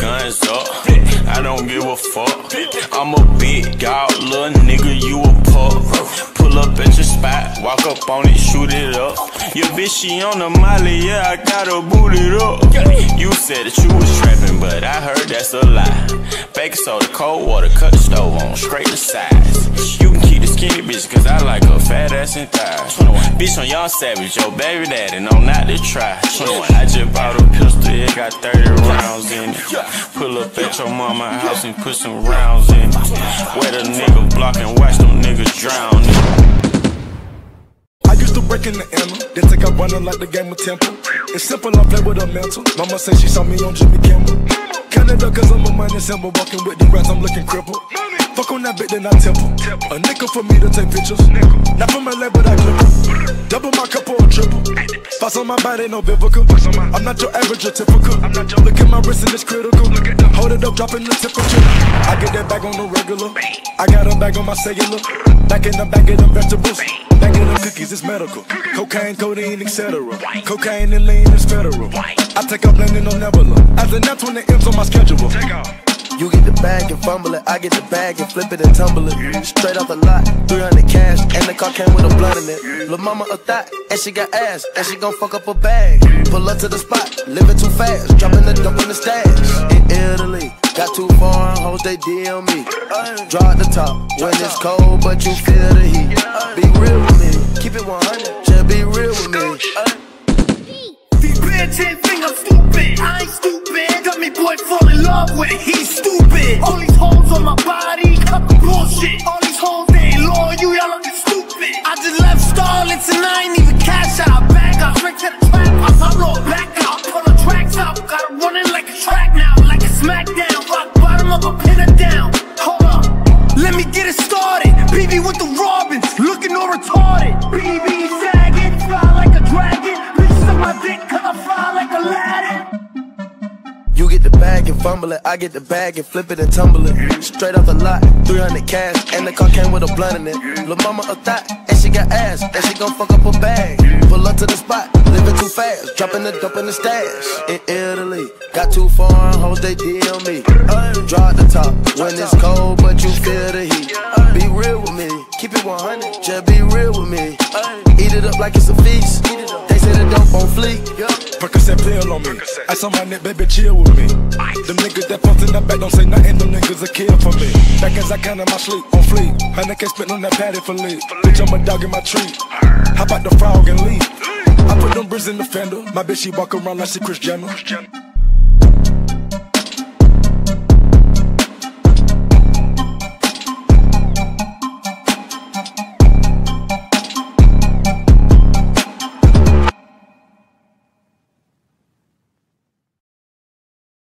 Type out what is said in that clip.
guns up. I don't give a fuck. I'm a big dog, little nigga, you a pup. Pull up at your spot, walk up on it, shoot it up. Your bitch, she on the molly, yeah, I got her booted up. You said that you was trapping, but I heard that's a lie. Baking soda, cold water, cut the stove on, straight the size. You can keep the skinny bitch, cause I like her fat and thighs. Bitch on y'all savage, your baby daddy, no not to try. 21. I just bought a pistol, it got 30 rounds in it. Pull up at your mama house and put some rounds in it. Wet a nigga block and watch them niggas drown. I used to break in the inner, then take out running like the game of Temple. It's simple, I play with a mental. Mama say she saw me on Jimmy Kimmel. Canada, cause I'm a money symbol. Walking with the rats, I'm looking crippled. Fuck on that bit, then I temple. A nickel for me to take pictures. Not from LA, but I clip. Double my cup or triple. Spots on my body, no biblical. I'm not your average or typical. Look at my wrist and it's critical. Hold it up, dropping the temperature. I get that bag on the regular. I got a bag on my cellular. Back in the bag of them vegetables. Back in them cookies, it's medical. Cocaine, codeine, etc. Cocaine and lean is federal. I take up landing on Nebula. As a when the M's on my schedule. You get the bag and fumble it, I get the bag and flip it and tumble it. Straight off the lot, 300 cash, and the car came with a blunt in it. Lil' mama a thot, and she got ass, and she gon' fuck up a bag. Pull up to the spot, living too fast, dropping the dope in the stash. In Italy, got too far, hoes they DM me. Draw the top, when it's cold, but you feel the heat. You get the bag and fumble it, I get the bag and flip it and tumble it. Straight off the lot, 300 cash, and the car came with a blunt in it. Lil' mama a thot, and she got ass, and she gon' fuck up a bag. Pull up to the spot, living too fast, dropping the dope in the stash. In Italy, got too far, hoes they DM me. At the top, when it's cold, but you feel the heat. Be real with me, keep it 100, just be real with me. Eat it up like it's a feast. They say the dope on fleek. Percocet pill on me. On my neck, baby, chill with me. Them niggas that fucked in the back don't say nothing, them niggas a kill for me. Back as I count in my sleep, on fleek. Honey can't spit on that patty for leave. Bitch, I'm a dog in my tree. How about the frog and leave? I put them bricks in the fender. My bitch, she walk around like she Kris Jenner.